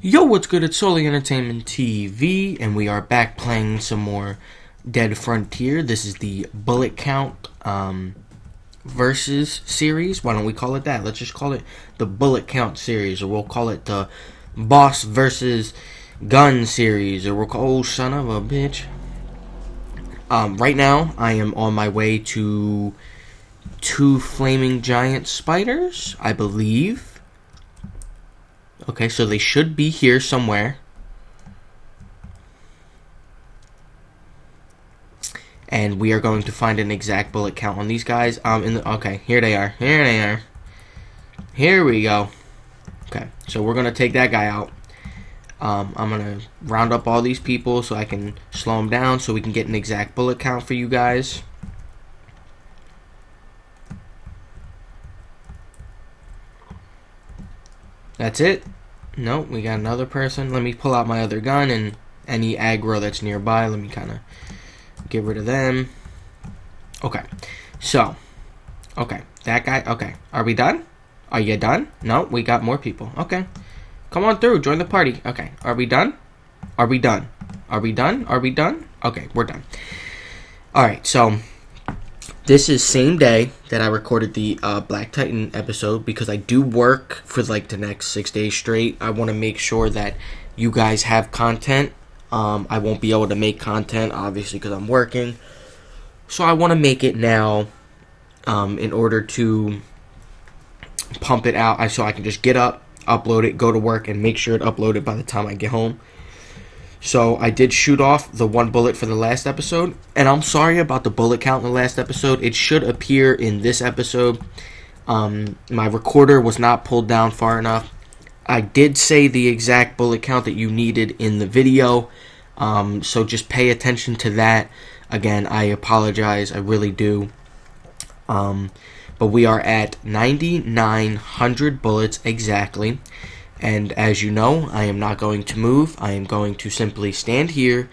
Yo, what's good? It's Solely Entertainment TV, and we are back playing some more Dead Frontier. This is the Bullet Count um, Versus series. Why don't we call it that? Let's just call it the Bullet Count series, or we'll call it the Boss versus Gun series, or we'll call, oh, son of a bitch. Um, right now, I am on my way to two flaming giant spiders, I believe. Okay, so they should be here somewhere. And we are going to find an exact bullet count on these guys. Um, in the, okay, here they are. Here they are. Here we go. Okay, so we're gonna take that guy out. Um, I'm gonna round up all these people so I can slow them down so we can get an exact bullet count for you guys. That's it. No, we got another person. Let me pull out my other gun and any aggro that's nearby. Let me kind of get rid of them. Okay. So, okay. That guy. Okay. Are we done? Are you done? No, we got more people. Okay. Come on through. Join the party. Okay. Are we done? Are we done? Are we done? Are we done? Okay, we're done. All right. So, this is same day that I recorded the uh, Black Titan episode because I do work for like the next six days straight. I want to make sure that you guys have content. Um, I won't be able to make content obviously because I'm working, so I want to make it now um, in order to pump it out. I so I can just get up, upload it, go to work, and make sure it uploaded by the time I get home. So I did shoot off the one bullet for the last episode, and I'm sorry about the bullet count in the last episode. It should appear in this episode. Um, my recorder was not pulled down far enough. I did say the exact bullet count that you needed in the video, um, so just pay attention to that. Again, I apologize, I really do. Um, but we are at 9,900 bullets exactly. And as you know, I am not going to move. I am going to simply stand here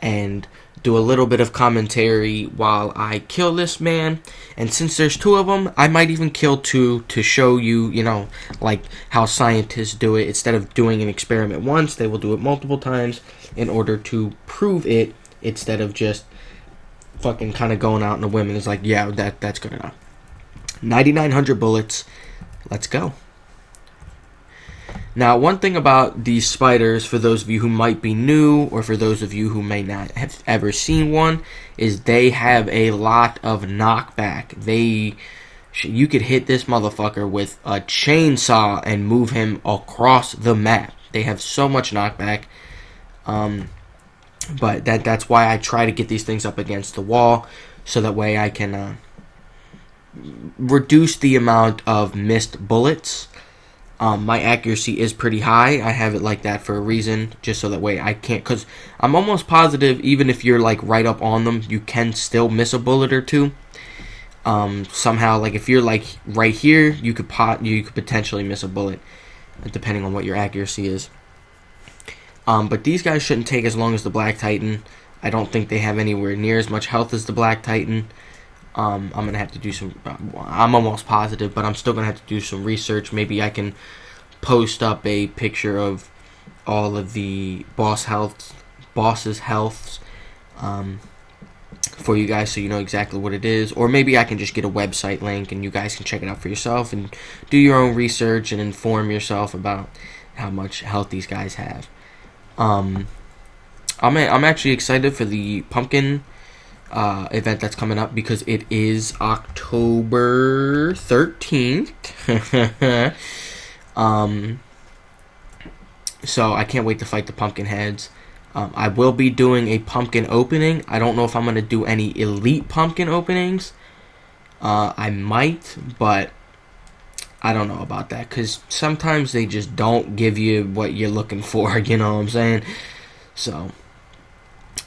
and do a little bit of commentary while I kill this man. And since there's two of them, I might even kill two to show you, you know, like how scientists do it. Instead of doing an experiment once, they will do it multiple times in order to prove it instead of just fucking kind of going out on a whim and it's like, yeah, that that's good enough. 9,900 bullets. Let's go. Now, one thing about these spiders, for those of you who might be new, or for those of you who may not have ever seen one, is they have a lot of knockback. They, you could hit this motherfucker with a chainsaw and move him across the map. They have so much knockback. Um, but that that's why I try to get these things up against the wall, so that way I can uh, reduce the amount of missed bullets um, my accuracy is pretty high. I have it like that for a reason, just so that way I can't. Cause I'm almost positive, even if you're like right up on them, you can still miss a bullet or two. Um, somehow, like if you're like right here, you could pot, you could potentially miss a bullet, depending on what your accuracy is. Um, but these guys shouldn't take as long as the Black Titan. I don't think they have anywhere near as much health as the Black Titan. Um, I'm gonna have to do some. I'm almost positive, but I'm still gonna have to do some research. Maybe I can post up a picture of all of the boss health, bosses' healths, um, for you guys, so you know exactly what it is. Or maybe I can just get a website link, and you guys can check it out for yourself and do your own research and inform yourself about how much health these guys have. Um, I'm I'm actually excited for the pumpkin uh, event that's coming up because it is October 13th. um, so I can't wait to fight the pumpkin heads. Um, I will be doing a pumpkin opening. I don't know if I'm going to do any elite pumpkin openings. Uh, I might, but I don't know about that because sometimes they just don't give you what you're looking for. You know what I'm saying? So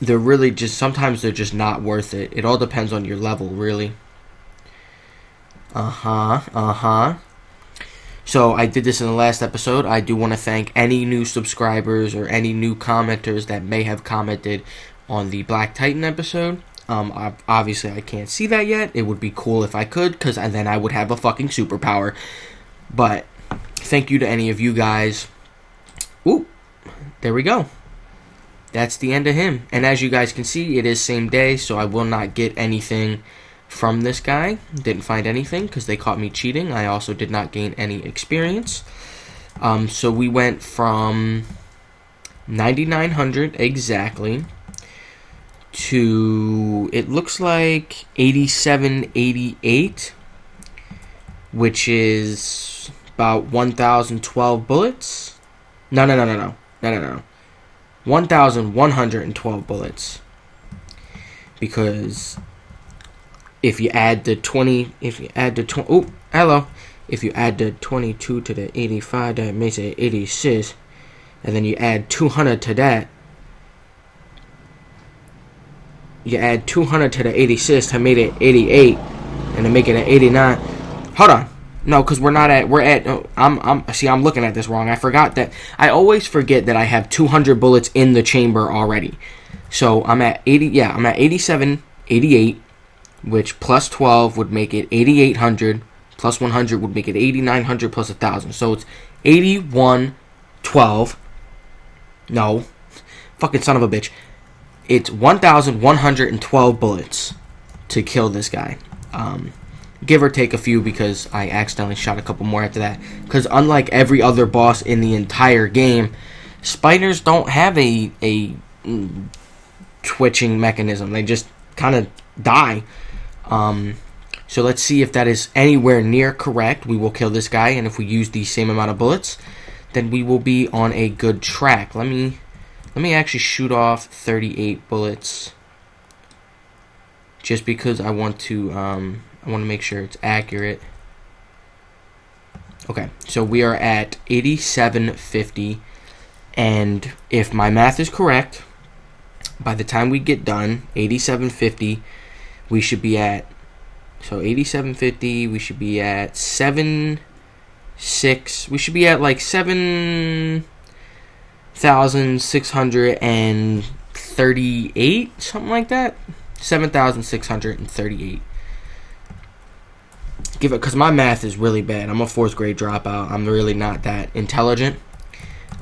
they're really just sometimes they're just not worth it. It all depends on your level, really. Uh-huh. Uh-huh. So I did this in the last episode. I do want to thank any new subscribers or any new commenters that may have commented on the Black Titan episode. Um, obviously I can't see that yet. It would be cool if I could, because then I would have a fucking superpower. But thank you to any of you guys. Ooh, there we go. That's the end of him. And as you guys can see, it is same day, so I will not get anything from this guy. Didn't find anything because they caught me cheating. I also did not gain any experience. Um, so we went from 9,900 exactly to, it looks like 8788, which is about 1,012 bullets. No, no, no, no, no. No, no, no. 1,112 bullets. Because if you add the 20, if you add the 20, oh, hello. If you add the 22 to the 85, that makes it 86. And then you add 200 to that. You add 200 to the 86 to make it 88. And to make it an 89. Hold on. No, because we're not at. We're at. Oh, I'm. I'm. See, I'm looking at this wrong. I forgot that. I always forget that I have 200 bullets in the chamber already. So I'm at 80. Yeah, I'm at 87, 88, which plus 12 would make it 8800. Plus 100 would make it 8900 plus 1000. So it's 81, 12. No, fucking son of a bitch. It's 1,112 bullets to kill this guy. Um, give or take a few because I accidentally shot a couple more after that. Because unlike every other boss in the entire game, spiders don't have a a mm, twitching mechanism. They just kind of die. Um, so let's see if that is anywhere near correct. We will kill this guy, and if we use the same amount of bullets, then we will be on a good track. Let me let me actually shoot off 38 bullets just because I want to um, I want to make sure it's accurate. Okay, so we are at 8750, and if my math is correct, by the time we get done, 8750, we should be at, so 8750, we should be at 7, 6, we should be at like 7,638, something like that. 7,638 give it because my math is really bad. I'm a fourth grade dropout. I'm really not that intelligent.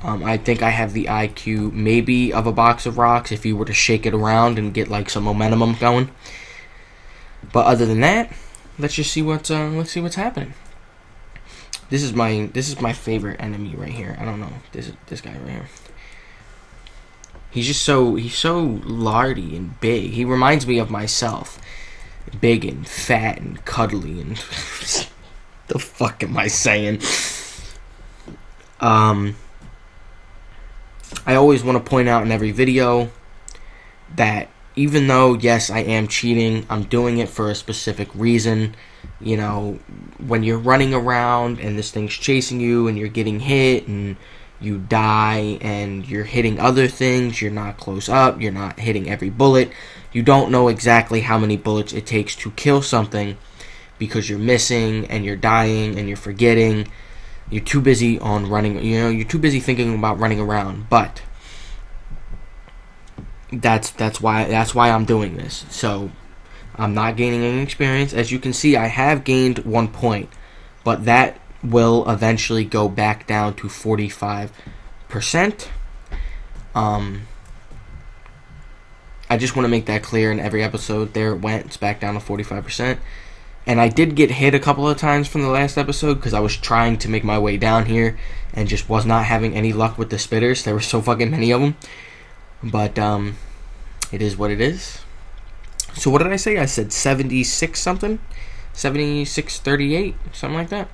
Um, I think I have the IQ maybe of a box of rocks if you were to shake it around and get like some momentum going. But other than that, let's just see what's uh, let's see what's happening. This is my this is my favorite enemy right here. I don't know this is this guy right here. He's just so he's so lardy and big. He reminds me of myself big and fat and cuddly and the fuck am I saying? Um, I always want to point out in every video that even though yes I am cheating, I'm doing it for a specific reason. You know, when you're running around and this thing's chasing you and you're getting hit and you die and you're hitting other things, you're not close up, you're not hitting every bullet you don't know exactly how many bullets it takes to kill something because you're missing and you're dying and you're forgetting. You're too busy on running, you know, you're too busy thinking about running around. But that's that's why that's why I'm doing this. So I'm not gaining any experience. As you can see, I have gained 1 point, but that will eventually go back down to 45%. Um I just want to make that clear in every episode. There it went. It's back down to 45%. And I did get hit a couple of times from the last episode because I was trying to make my way down here and just was not having any luck with the spitters. There were so fucking many of them. But um, it is what it is. So what did I say? I said 76 something? 7638, something like that.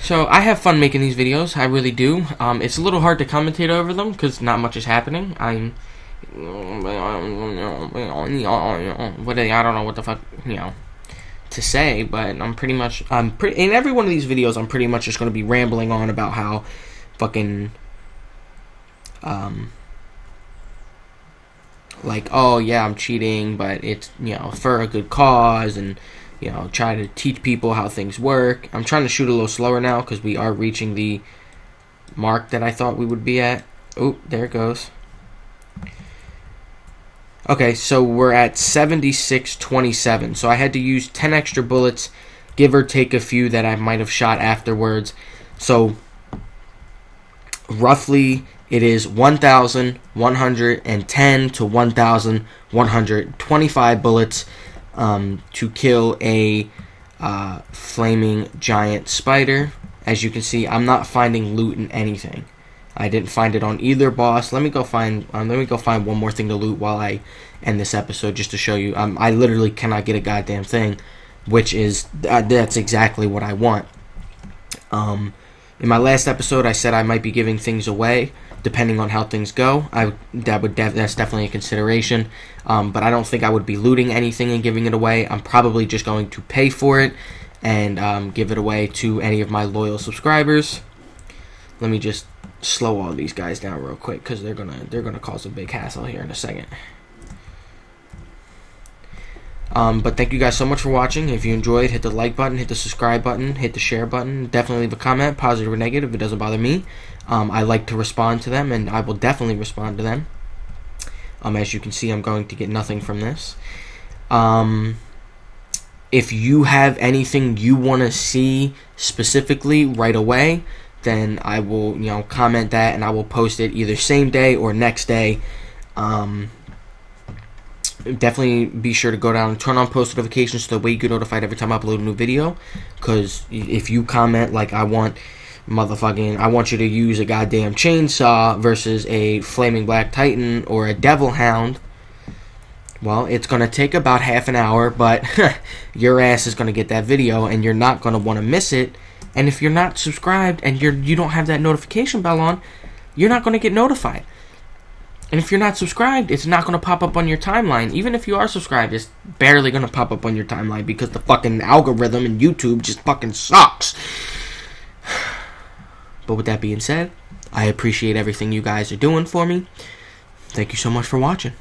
So I have fun making these videos. I really do. Um, it's a little hard to commentate over them because not much is happening. I'm what I don't know what the fuck you know to say, but I'm pretty much I'm pretty in every one of these videos I'm pretty much just going to be rambling on about how fucking um like oh yeah I'm cheating, but it's you know for a good cause and you know try to teach people how things work. I'm trying to shoot a little slower now because we are reaching the mark that I thought we would be at. Oh, there it goes. Okay, so we're at 76.27. So I had to use 10 extra bullets, give or take a few that I might have shot afterwards. So roughly it is 1,110 to 1,125 bullets um, to kill a uh, flaming giant spider. As you can see, I'm not finding loot in anything. I didn't find it on either boss. Let me go find. Um, let me go find one more thing to loot while I end this episode, just to show you. Um, I literally cannot get a goddamn thing, which is uh, that's exactly what I want. Um, in my last episode, I said I might be giving things away depending on how things go. I that would def- that's definitely a consideration. Um, but I don't think I would be looting anything and giving it away. I'm probably just going to pay for it and um, give it away to any of my loyal subscribers. Let me just slow all these guys down real quick because they're gonna they're gonna cause a big hassle here in a second. Um, but thank you guys so much for watching. If you enjoyed, hit the like button, hit the subscribe button, hit the share button. Definitely leave a comment, positive or negative. It doesn't bother me. Um, I like to respond to them, and I will definitely respond to them. Um, as you can see, I'm going to get nothing from this. Um, if you have anything you want to see specifically right away, then I will, you know, comment that and I will post it either same day or next day. Um, definitely be sure to go down and turn on post notifications so that way you get notified every time I upload a new video. Because if you comment like I want motherfucking I want you to use a goddamn chainsaw versus a flaming black titan or a devil hound. Well, it's going to take about half an hour, but your ass is going to get that video and you're not going to want to miss it. And if you're not subscribed and you're you don't have that notification bell on, you're not going to get notified. And if you're not subscribed, it's not going to pop up on your timeline. Even if you are subscribed, it's barely going to pop up on your timeline because the fucking algorithm in YouTube just fucking sucks. But with that being said, I appreciate everything you guys are doing for me. Thank you so much for watching.